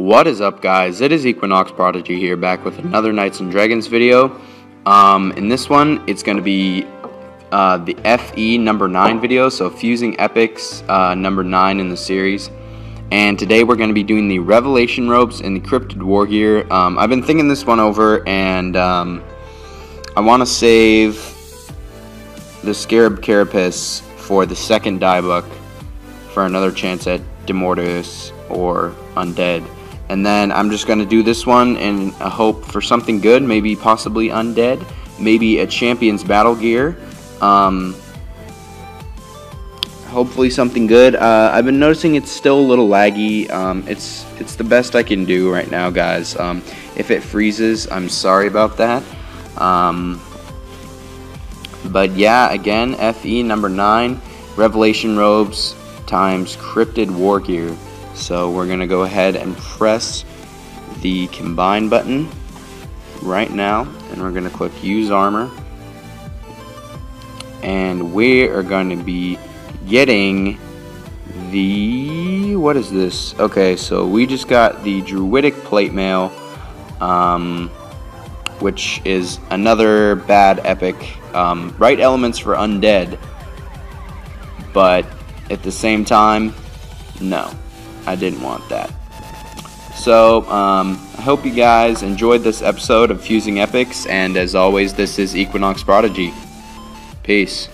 What is up guys, it is Equinox Prodigy here back with another Knights and Dragons video. Um, in this one, it's going to be uh, the FE number 9 video, so Fusing Epics uh, number 9 in the series. And today we're going to be doing the Revelation Robes and the Cryptid War Gear. Um, I've been thinking this one over and um, I want to save the Scarab Carapace for the second die book for another chance at Demortus or Undead. And then I'm just going to do this one in a hope for something good, maybe possibly Undead, maybe a Champion's Battle Gear. Um, hopefully something good. Uh, I've been noticing it's still a little laggy. Um, it's it's the best I can do right now, guys. Um, if it freezes, I'm sorry about that. Um, but yeah, again, FE number 9, Revelation Robes times Cryptid War Gear. So we're going to go ahead and press the combine button right now and we're going to click use armor. And we are going to be getting the what is this? Okay so we just got the druidic plate mail um, which is another bad epic. Um, right elements for undead but at the same time no I didn't want that. So, um, I hope you guys enjoyed this episode of Fusing Epics, and as always, this is Equinox Prodigy. Peace.